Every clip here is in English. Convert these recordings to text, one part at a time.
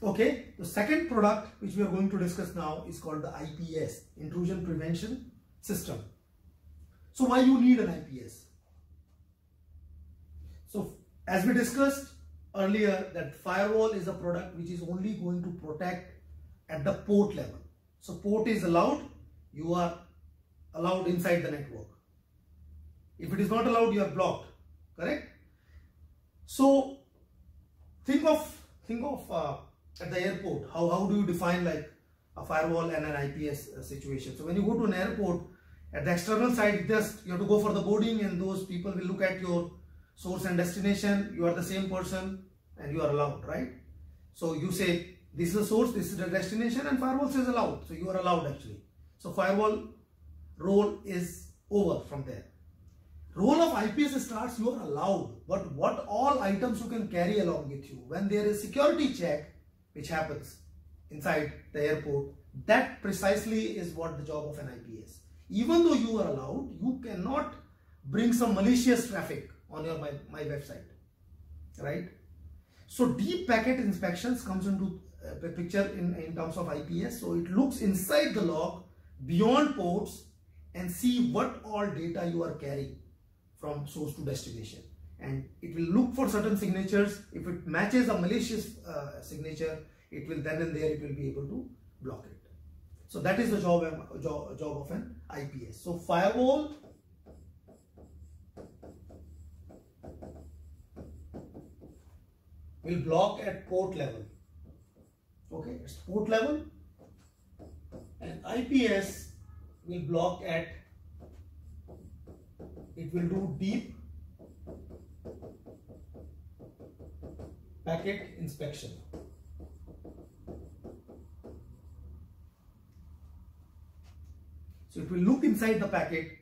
Okay, the second product which we are going to discuss now is called the IPS, Intrusion Prevention System. So why you need an IPS? So as we discussed earlier that firewall is a product which is only going to protect at the port level. So port is allowed, you are allowed inside the network. If it is not allowed, you are blocked, correct? So think of think of uh, at the airport, how, how do you define like a firewall and an IPS uh, situation? So when you go to an airport, at the external side, just you have to go for the boarding and those people will look at your source and destination. You are the same person and you are allowed, right? So you say, this is the source, this is the destination and firewall says allowed. So you are allowed actually. So firewall role is over from there. Role of IPS starts, you are allowed, but what all items you can carry along with you. When there is security check, which happens inside the airport, that precisely is what the job of an IPS. Even though you are allowed, you cannot bring some malicious traffic on your my, my website, right? So deep packet inspections comes into uh, picture in, in terms of IPS. So it looks inside the log beyond ports and see what all data you are carrying from source to destination and it will look for certain signatures. If it matches a malicious uh, signature it will then and there it will be able to block it. So that is the job job, job of an IPS so firewall. Will block at port level. Okay it's port level. And IPS will block at it will do deep packet inspection. So it will look inside the packet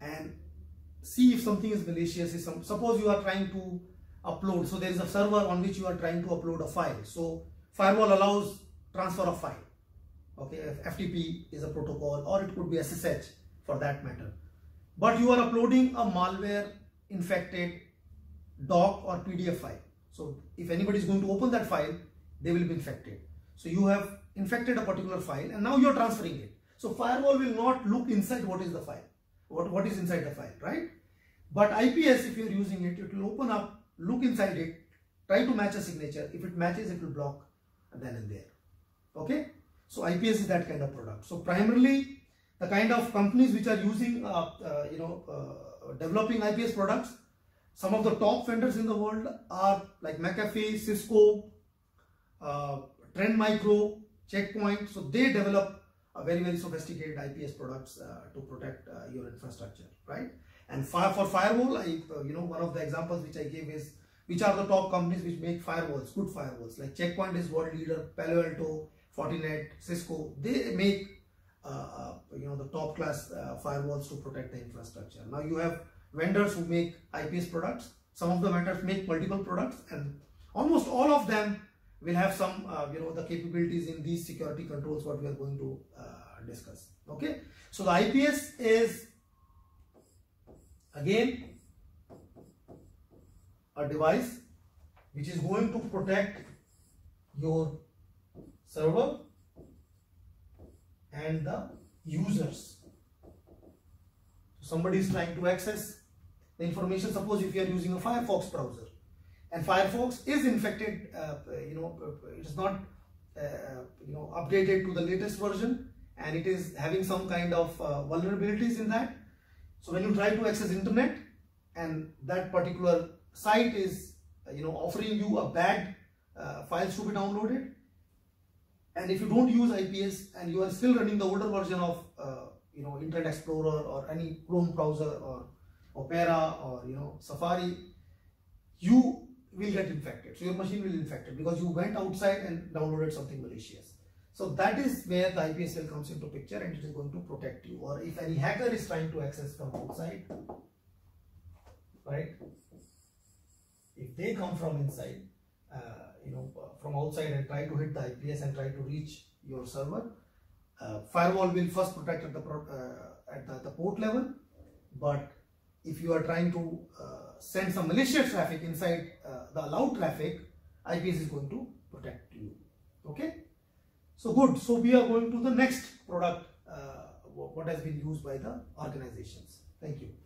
and see if something is malicious. Suppose you are trying to upload, so there is a server on which you are trying to upload a file. So firewall allows transfer of file. Okay, FTP is a protocol or it could be SSH for that matter but you are uploading a malware infected doc or PDF file. So if anybody is going to open that file, they will be infected. So you have infected a particular file and now you are transferring it. So firewall will not look inside what is the file, what, what is inside the file, right? But IPS, if you are using it, it will open up, look inside it, try to match a signature. If it matches, it will block then and there. Okay? So IPS is that kind of product. So primarily the kind of companies which are using, uh, uh, you know, uh, developing IPS products, some of the top vendors in the world are like McAfee, Cisco, uh, Trend Micro, Checkpoint. So they develop very, very sophisticated IPS products uh, to protect uh, your infrastructure, right? And fire, for firewall, I, you know, one of the examples which I gave is which are the top companies which make firewalls, good firewalls, like Checkpoint is world leader, Palo Alto, Fortinet, Cisco, they make uh, uh, you know the top class uh, firewalls to protect the infrastructure. Now you have vendors who make IPS products. Some of the vendors make multiple products, and almost all of them will have some uh, you know the capabilities in these security controls. What we are going to uh, discuss. Okay, so the IPS is again a device which is going to protect your server and the users. So somebody is trying to access the information. Suppose if you are using a Firefox browser and Firefox is infected, uh, you know, it is not, uh, you know, updated to the latest version and it is having some kind of uh, vulnerabilities in that. So when you try to access internet and that particular site is, you know, offering you a bad uh, files to be downloaded, and if you don't use IPS and you are still running the older version of uh, you know Internet Explorer or any Chrome browser or Opera or you know Safari, you will get infected. So your machine will infected because you went outside and downloaded something malicious. So that is where the IPSL comes into picture and it is going to protect you. Or if any hacker is trying to access from outside, right? If they come from inside, uh, you know from outside and try to hit the IPS and try to reach your server. Uh, firewall will first protect at the uh, at the, the, port level, but if you are trying to uh, send some malicious traffic inside uh, the allowed traffic, IPS is going to protect you. okay? So good. So we are going to the next product uh, what has been used by the organizations. Thank you